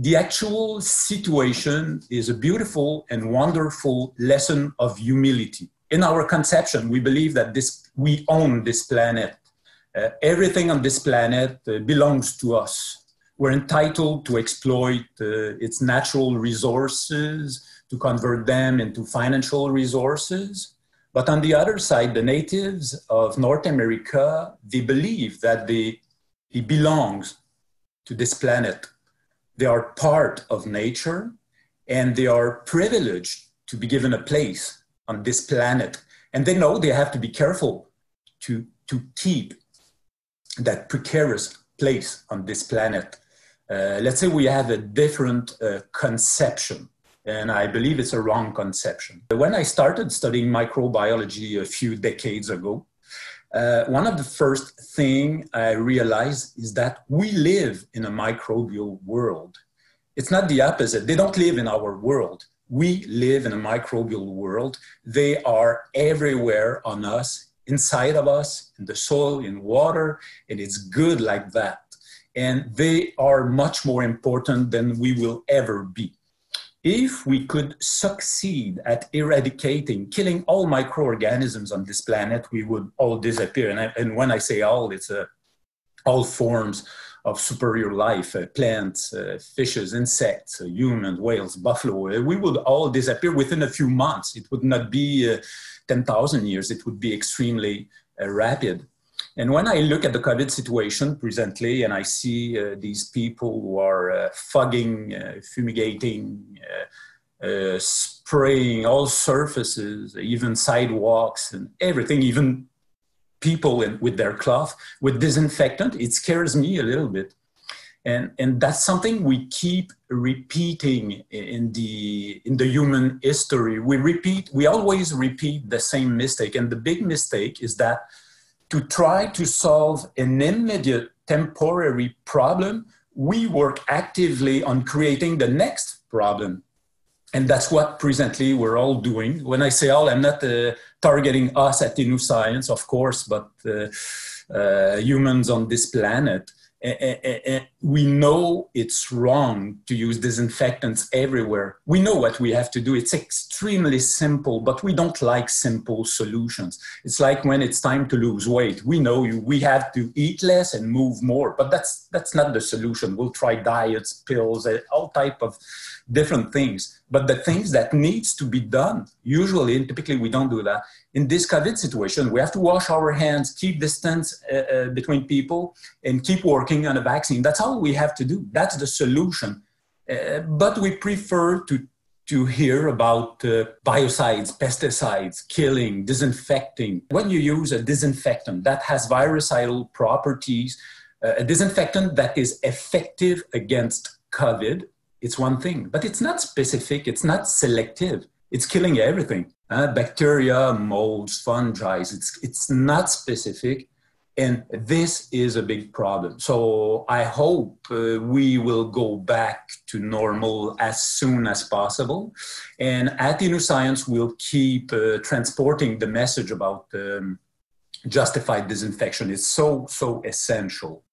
the actual situation is a beautiful and wonderful lesson of humility. In our conception, we believe that this, we own this planet. Uh, everything on this planet uh, belongs to us. We're entitled to exploit uh, its natural resources, to convert them into financial resources. But on the other side, the natives of North America, they believe that they, it belongs to this planet they are part of nature and they are privileged to be given a place on this planet. And they know they have to be careful to, to keep that precarious place on this planet. Uh, let's say we have a different uh, conception, and I believe it's a wrong conception. When I started studying microbiology a few decades ago, uh, one of the first thing I realized is that we live in a microbial world. It's not the opposite. They don't live in our world. We live in a microbial world. They are everywhere on us, inside of us, in the soil, in water, and it's good like that. And they are much more important than we will ever be if we could succeed at eradicating, killing all microorganisms on this planet, we would all disappear. And, I, and when I say all, it's uh, all forms of superior life, uh, plants, uh, fishes, insects, uh, humans, whales, buffalo. Uh, we would all disappear within a few months. It would not be uh, 10,000 years. It would be extremely rapid. And when I look at the COVID situation presently and I see uh, these people who are uh, fogging, uh, fumigating, uh, uh, spraying all surfaces, even sidewalks and everything, even people in, with their cloth with disinfectant, it scares me a little bit. And, and that's something we keep repeating in the, in the human history. We repeat, we always repeat the same mistake. And the big mistake is that to try to solve an immediate temporary problem, we work actively on creating the next problem. And that's what presently we're all doing. When I say all, I'm not uh, targeting us at InnuScience, of course, but uh, uh, humans on this planet Eh, eh, eh, we know it's wrong to use disinfectants everywhere. We know what we have to do. It's extremely simple, but we don't like simple solutions. It's like when it's time to lose weight. We know we have to eat less and move more, but that's that's not the solution. We'll try diets, pills, all type of different things. But the things that needs to be done, usually and typically we don't do that. In this COVID situation, we have to wash our hands, keep distance uh, uh, between people, and keep working on a vaccine. That's all we have to do. That's the solution. Uh, but we prefer to to hear about uh, biocides, pesticides, killing, disinfecting. When you use a disinfectant that has virucidal properties, uh, a disinfectant that is effective against COVID it's one thing, but it's not specific, it's not selective. It's killing everything. Uh, bacteria, molds, fungi, it's, it's not specific. And this is a big problem. So I hope uh, we will go back to normal as soon as possible. And at InnuScience, we'll keep uh, transporting the message about um, justified disinfection. It's so, so essential.